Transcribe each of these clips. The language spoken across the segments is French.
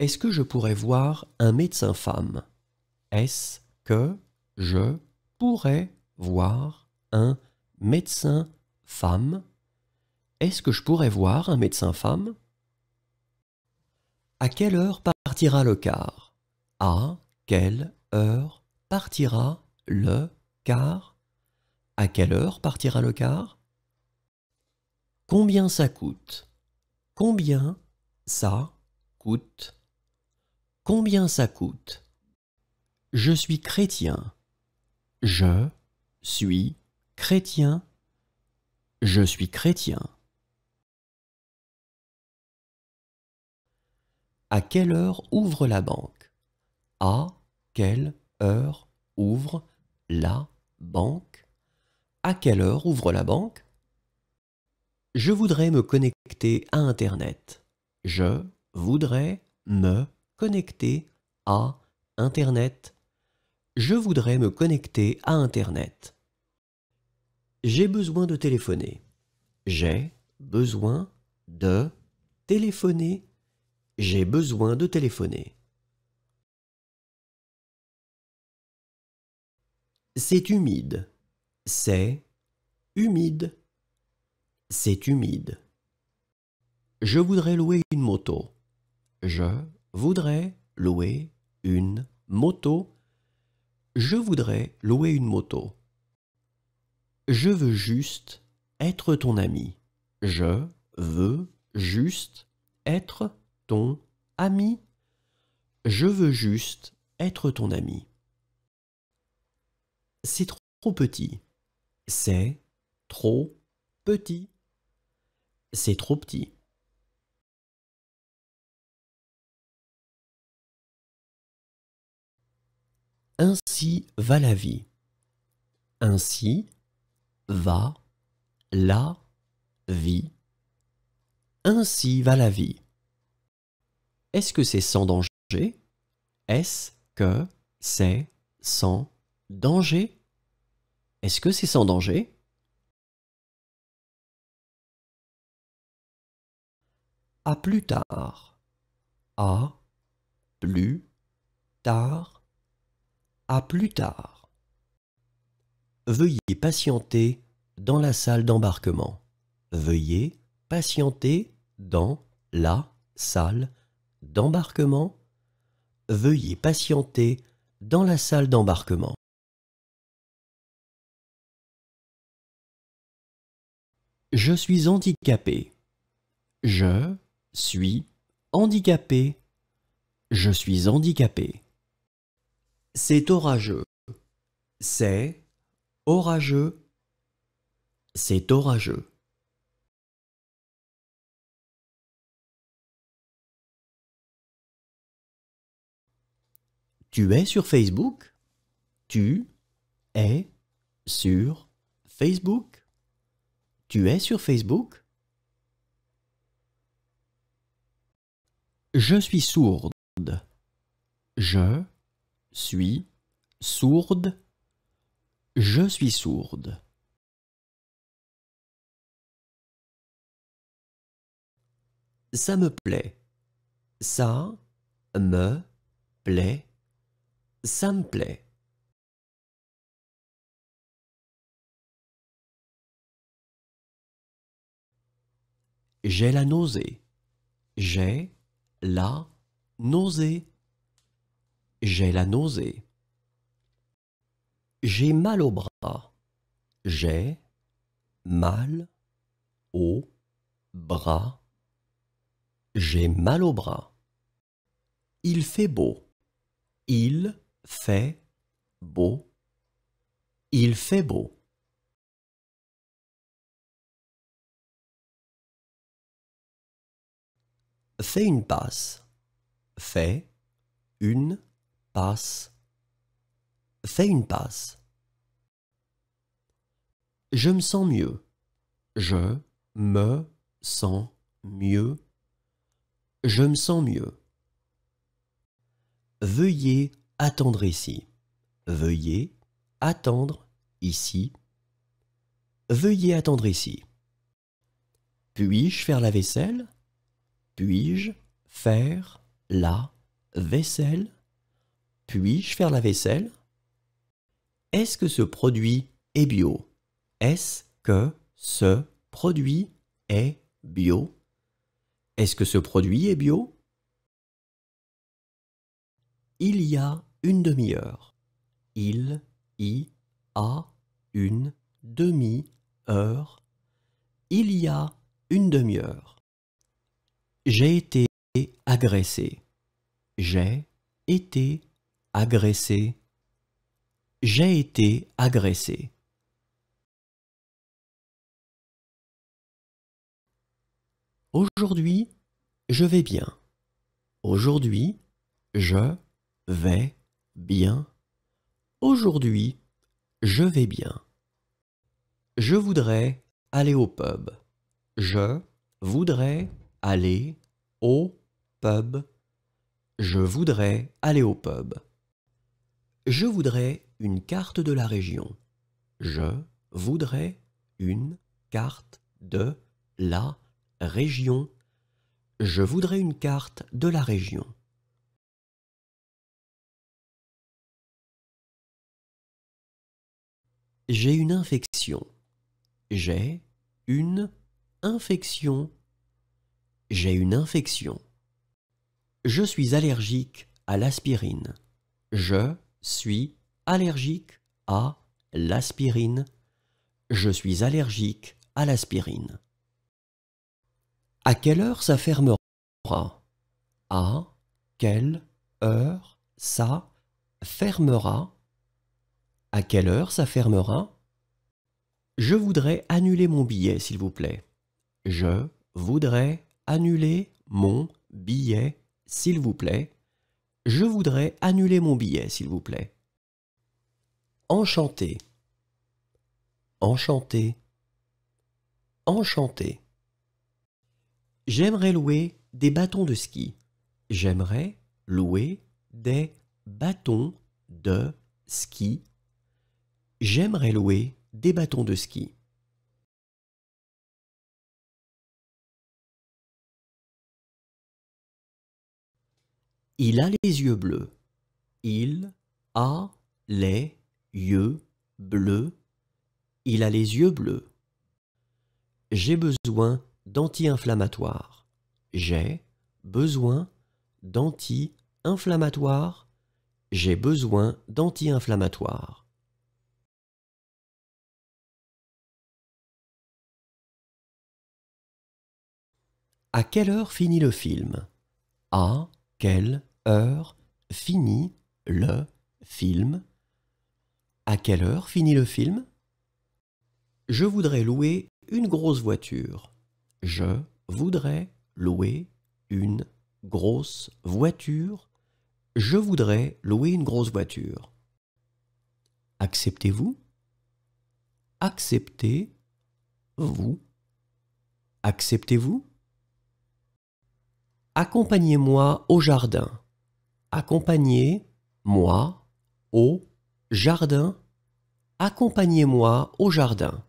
Est-ce que je pourrais voir un médecin femme? Est-ce que je pourrais voir un médecin femme? Est-ce que je pourrais voir un médecin femme? À quelle heure partira le car À quelle heure partira le car À quelle heure partira le car Combien ça coûte? Combien ça coûte? Combien ça coûte? Je suis chrétien. Je suis chrétien. Je suis chrétien. À quelle heure ouvre la banque? À quelle heure ouvre la banque? À quelle heure ouvre la banque? Je voudrais me connecter à Internet. Je voudrais me connecter à Internet. Je voudrais me connecter à Internet. J'ai besoin de téléphoner. J'ai besoin de téléphoner. J'ai besoin de téléphoner. C'est humide. C'est humide. C'est humide. Je voudrais louer une moto. Je voudrais louer une moto. Je voudrais louer une moto. Je veux juste être ton ami. Je veux juste être ton ami. Je veux juste être ton ami. C'est trop petit. C'est trop petit. C'est trop petit. Ainsi va la vie. Ainsi va la vie. Ainsi va la vie. Est-ce que c'est sans danger? Est-ce que c'est sans danger? Est-ce que c'est sans danger? À plus tard. À plus tard. À plus tard. Veuillez patienter dans la salle d'embarquement. Veuillez patienter dans la salle d'embarquement. Veuillez patienter dans la salle d'embarquement. Je suis handicapé. Je suis handicapé. Je suis handicapé. C'est orageux. C'est orageux. C'est orageux. Tu es sur Facebook? Tu es sur Facebook? Tu es sur Facebook? Je suis sourde. Je suis sourde. Je suis sourde. Ça me plaît. Ça me plaît. Ça me plaît. J'ai la nausée. J'ai la nausée. J'ai la nausée. J'ai mal au bras. J'ai mal au bras. J'ai mal au bras. Il fait beau. Il fait beau. Il fait beau. Fais une passe. Fais une passe. Fais une passe. Je me sens mieux. Je me sens mieux. Je me sens mieux. Veuillez attendre ici. Veuillez attendre ici. Veuillez attendre ici. Puis-je faire la vaisselle? Puis-je faire la vaisselle? Puis-je faire la vaisselle Est-ce que ce produit est bio? Est-ce que ce produit est bio? Est-ce que ce produit est bio? Il y a une demi-heure. Il y a une demi-heure. Il y a une demi-heure. J'ai été agressé. J'ai été agressé. J'ai été agressé. Aujourd'hui, je vais bien. Aujourd'hui, je vais bien. Aujourd'hui, je vais bien. Je voudrais aller au pub. Je voudrais aller au pub. Je voudrais aller au pub. Je voudrais une carte de la région. Je voudrais une carte de la région. Je voudrais une carte de la région. J'ai une infection. J'ai une infection. J'ai une infection. Je suis allergique à l'aspirine. Je suis allergique à l'aspirine. Je suis allergique à l'aspirine. À quelle heure ça fermera? À quelle heure ça fermera? À quelle heure ça fermera? Je voudrais annuler mon billet, s'il vous plaît. Je voudrais annuler mon billet, s'il vous plaît. Je voudrais annuler mon billet, s'il vous plaît. Enchanté. Enchanté. Enchanté. J'aimerais louer des bâtons de ski. J'aimerais louer des bâtons de ski. J'aimerais louer des bâtons de ski. Il a les yeux bleus. Il a les yeux bleus. Il a les yeux bleus. J'ai besoin d'anti-inflammatoire. J'ai besoin d'anti-inflammatoire. J'ai besoin d'anti-inflammatoire. À quelle heure finit le film? À quelle heure finit le film? À quelle heure finit le film? Je voudrais louer une grosse voiture. Je voudrais louer une grosse voiture. Je voudrais louer une grosse voiture. Acceptez-vous? Acceptez-vous? Acceptez-vous? Accompagnez-moi au jardin. Accompagnez-moi au jardin. Accompagnez-moi au jardin.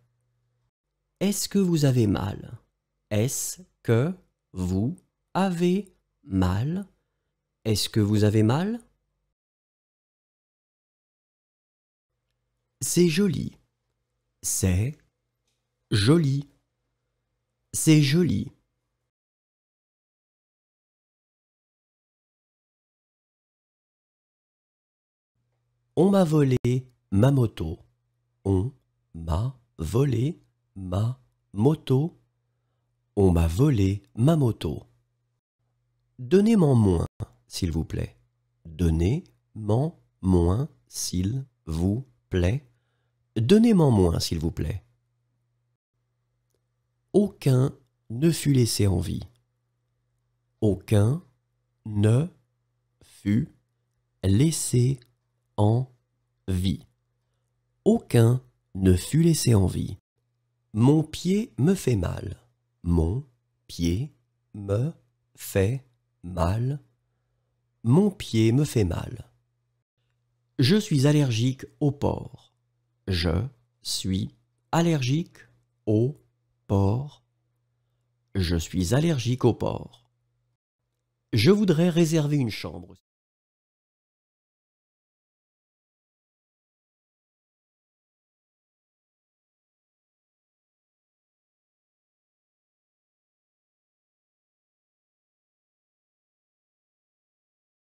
Est-ce que vous avez mal? Est-ce que vous avez mal? Est-ce que vous avez mal? C'est joli. C'est joli. C'est joli. On m'a volé ma moto. On m'a volé ma moto. On m'a volé ma moto. Donnez-m'en moins, s'il vous plaît. Donnez-m'en moins, s'il vous plaît. Donnez-m'en moins, s'il vous plaît. Aucun ne fut laissé en vie. Aucun ne fut laissé en vie. Aucun ne fut laissé en vie. Mon pied me fait mal. Mon pied me fait mal. Mon pied me fait mal. Je suis allergique au porc. Je suis allergique au porc. Je suis allergique au porc. Je voudrais réserver une chambre.